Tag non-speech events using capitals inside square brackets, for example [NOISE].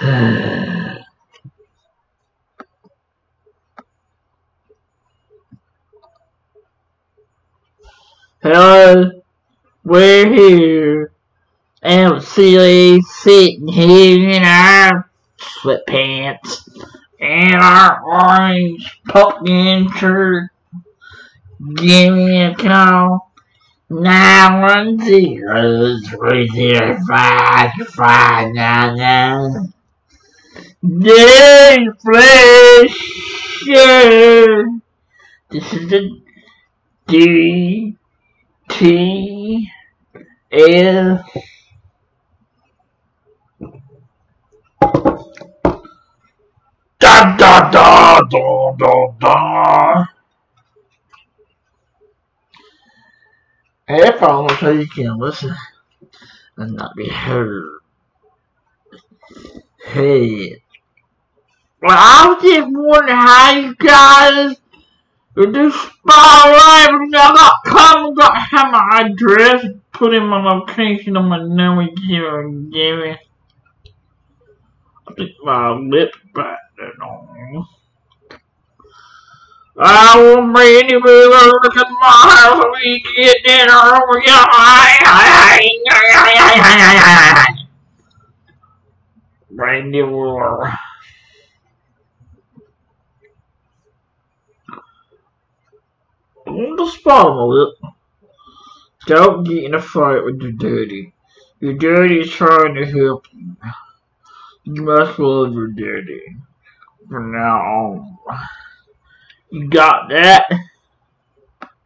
[SIGHS] Hello, we're here. And silly sitting here in our sweatpants and our orange pumpkin shirt. Give me a call. Nine one zero three zero five five nine nine. Flesh. This is the D T L da da da da da da Headphones so you can listen and not be heard. Hey. I just wondering how you guys this spotlight, I got come, got have my address, put in my location on my number here and give me. I think my lip back there on. I will bring you over to my house so we get dinner over here. Bring you spot of it. Don't get in a fight with your daddy. Your daddy is trying to help you. You must love your daddy from now on. You got that?